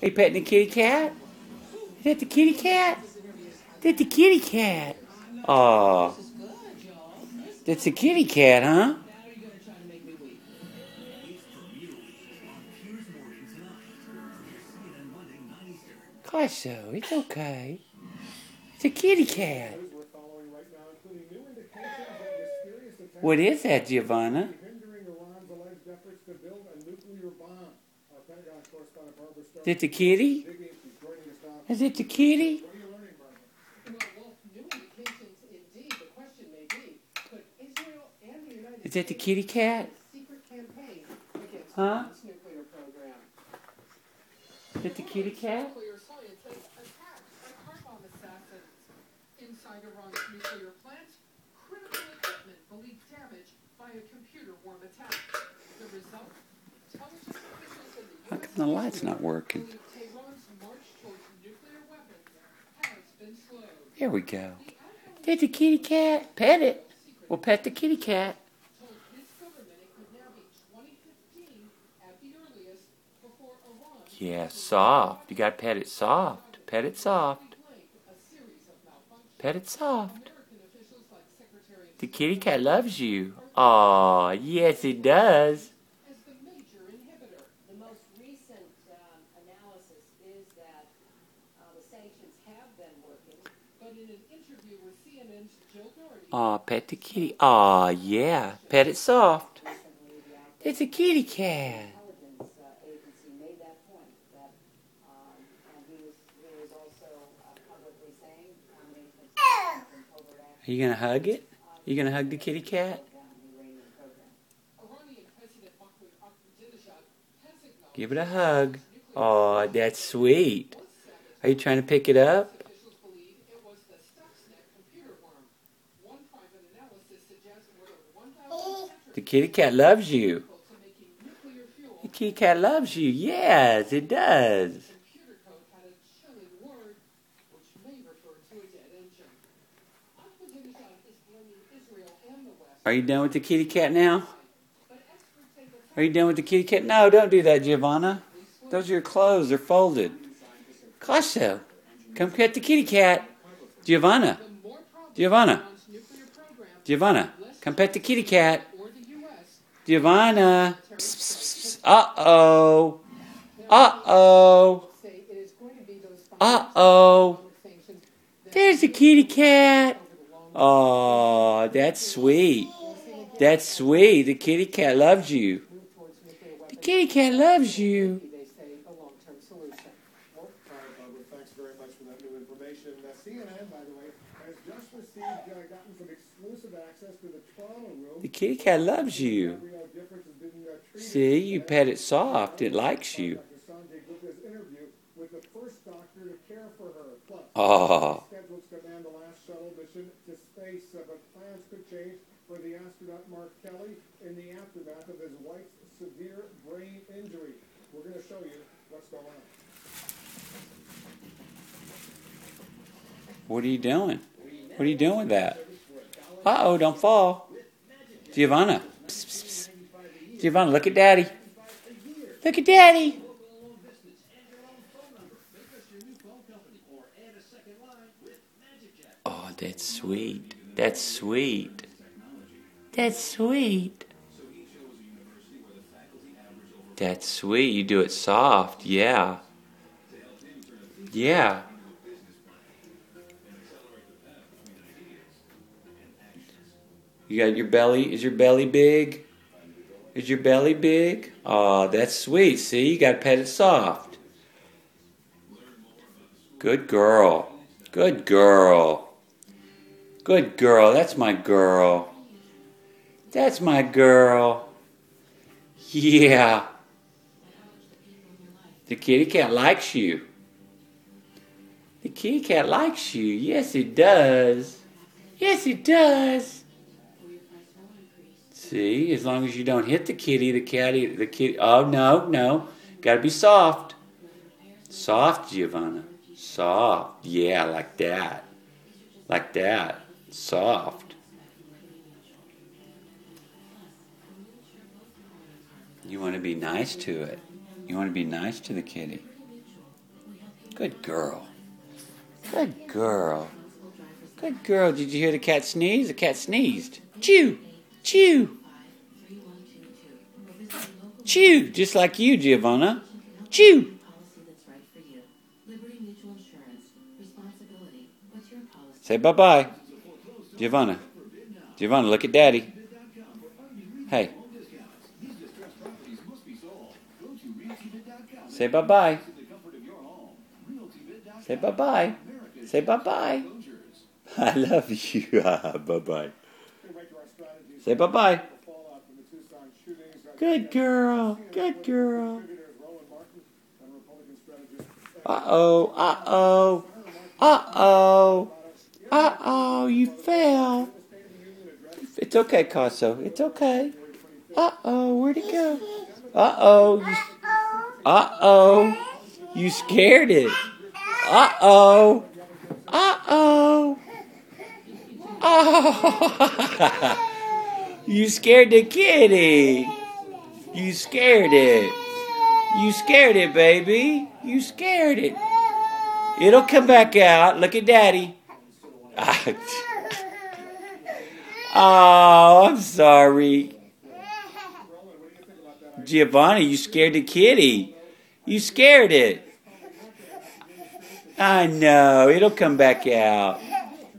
Are you petting the kitty cat? Is that the kitty cat? That's the kitty cat. Aw. That's the kitty cat, huh? Gosh, so it's okay. It's a kitty cat. What is that, Giovanna? Is it the kitty? Is it the kitty? Is that the kitty cat? Huh? Is it the kitty cat? Iran's nuclear plant, critical equipment damaged by a computer-worm attack. The result? Intelligence the How U.S. come the light's not working? believe Tehran's march towards nuclear weapons has been slowed. There we go. That's the kitty cat. Pet it. We'll pet the kitty cat. Told his government it could now be 2015 at the earliest before Iran Yeah, soft. You gotta pet it soft. Pet it soft. blamed a series of malfunctions. Pet it soft. American officials like Secretary of The kitty cat loves you. Aw, yes it does. as the major inhibitor. The most recent um, analysis is that uh, the sanctions have been working. But in an interview with CNN's Joe Doherty, Aw, pet the kitty. Aw, yeah. Pet it soft. Recently, the Active It's a kitty cat. Intelligence uh, Agency made that point. That, um, and he was, he was also uh, publicly saying combination of sanctions and covert action Are you gonna hug it? You gonna hug the kitty cat? Give it a hug. Aw, that's sweet. Are you trying to pick it up? the Stuxnet computer worm. One private analysis suggests more than 1,000 The kitty cat loves you. The kitty cat loves you. Yes, it does. Are you done with the kitty cat now? but experts say the Are you done with the kitty cat? No, don't do that, Giovanna. Those are your clothes. They're folded. Gosh. Come get the kitty cat. Giovanna. Giovanna. Giovanna. Come pet the kitty cat. Giovanna. Uh oh. Uh oh. Uh oh. There's the kitty cat. Oh, that's sweet. That's sweet. The kitty cat loves you. Move The kitty cat loves you. They say a long-term solution. Well, Barbara, thanks very much for that new information. Uh, CNN, by the way, has just received, uh, gotten some exclusive access to the trauma room. The kitty cat loves you. Gabrielle Giffords has been treated. See, you pet it soft. It likes you. Dr. Sanjay what are you doing? What are you doing with that? Uh oh, don't fall. Giovanna. Psst, psst, psst. Giovanna, look at daddy. Look at daddy. Oh, that's sweet. That's sweet. That's sweet. That's sweet. You do it soft. Yeah. Yeah. You got your belly. Is your belly big? Is your belly big? Oh, that's sweet. See, you got to pet it soft. Good girl. Good girl. Good girl. That's my girl. That's my girl. Yeah. The kitty cat likes you. The kitty cat likes you. Yes, it does. Yes, it does. See, as long as you don't hit the kitty, the catty, the kitty. Oh no, no, got to be soft. Soft, Giovanna. Soft. Yeah, like that. Like that. Soft. You want to be nice to it. You want to be nice to the kitty. Good girl. Good girl. Good girl. Did you hear the cat sneeze? The cat sneezed. Chew. Chew. Chew. Just like you, Giovanna. Chew. Say bye bye. Giovanna. Giovanna, look at daddy. Hey. Say bye bye. Say bye bye. Say bye bye. I love you. Ah, bye bye. Say bye bye. Good girl. Good girl. Uh oh. Uh oh. Uh oh. Uh oh. You fell. It's okay, Casso. It's okay. Uh oh. Where'd it go? Uh oh. Uh oh. You scared it. Uh oh. Uh oh. Oh. you scared the kitty. Eh? You scared it. You scared it, baby. You scared it. It'll come back out. Look at daddy. oh, I'm sorry. Giovanni, you scared the kitty. You scared it. I know. It'll come back out.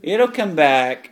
It'll come back.